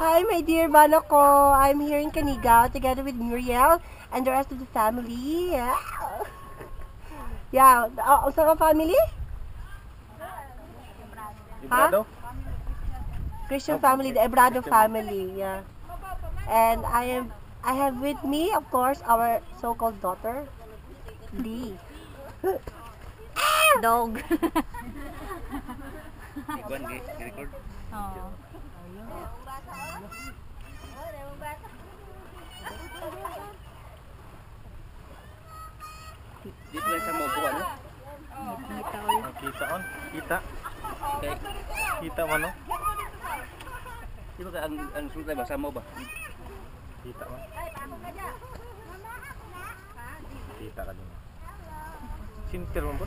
Hi, my dear Banako. I'm here in Canigao together with Muriel and the rest of the family. Yeah. Yeah. Uh, family? Librado? Christian family, the Ebrado family. Yeah. And I am I have with me, of course, our so-called daughter, Lee. Dog. Gi-record. oh. Di play sa? Kita on. Kita on. Kita. Okay. Kita mano. Di ba ang ang ba ba? Kita man. Kita ka din. Sinter mo ba?